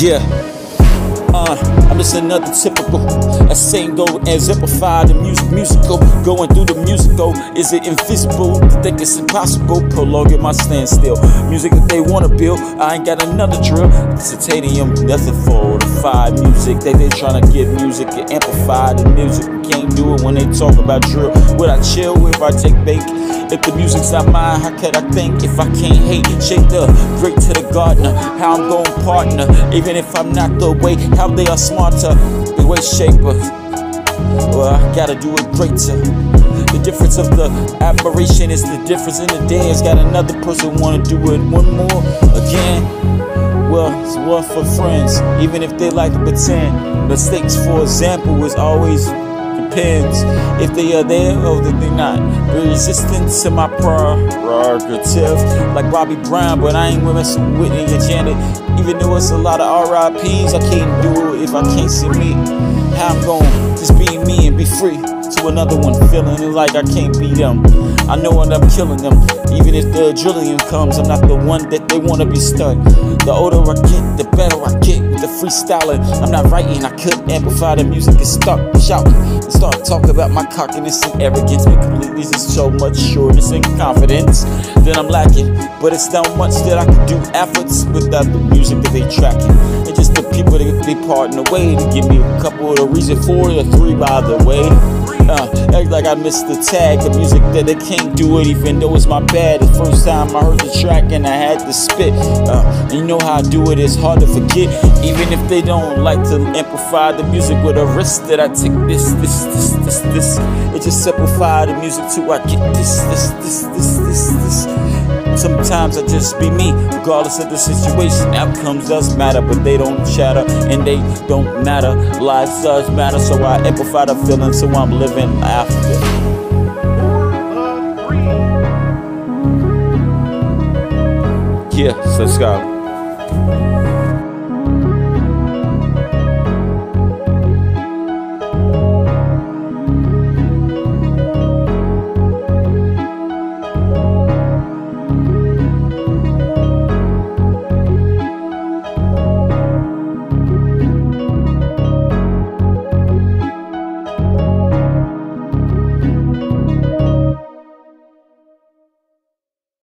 Yeah. Uh, I'm just another typical. That same go exemplify the music musical. Going through the musical, is it invisible? To think it's impossible. Prolonging my standstill. Music that they wanna build, I ain't got another drill. Titanium, nothing for the fire music. They they tryna get music and amplify the music. Can't do it when they talk about drill. Would I chill if I take bake? If the music's not mine, how could I think if I can't hate? Shake the great to the gardener, how I'm going partner. Even if I'm not the way, how they are smarter. The way shaper. Well, I gotta do it greater. The difference of the admiration is the difference in the dance. Got another person wanna do it one more again. Well, it's one for friends, even if they like to pretend. Mistakes, for example, is always depends if they are there or if they're not. Resistant to my prerogative, like Bobby Brown, but I ain't messing with Whitney and Janet. Even though it's a lot of RIPs, I can't do it if I can't see me. How I'm going, just be me and be free. To another one, feeling it like I can't beat them. I know I'm killing them. Even if the adrenaline comes, I'm not the one that they wanna be stuck. The older I get, the better I get with the freestyling. I'm not writing, I could amplify the music and start shouting and start talking about my cockiness and arrogance. But completely is so much sureness and confidence that I'm lacking. But it's not much that I can do efforts without the music that they tracking. And just the people that they parting away to give me a couple of the reason for or three by the way. Uh, act like I missed the tag, the music that they can't do it, even though it's my bad. The first time I heard the track and I had to spit. Uh, you know how I do it, it's hard to forget. Even if they don't like to amplify the music with a risk that I take this, this, this, this, this. It just simplify the music till I get this, this, this, this, this, this. Sometimes I just be me, regardless of the situation. Outcomes does matter, but they don't shatter and they don't matter. Lives does matter, so I amplify the feeling, so I'm living after. Yeah, Scott.